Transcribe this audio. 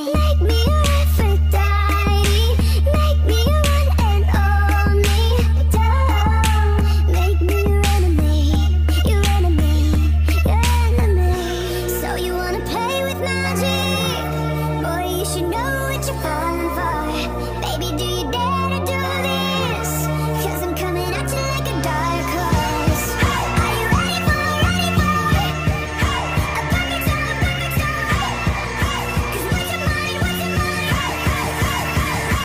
Make me.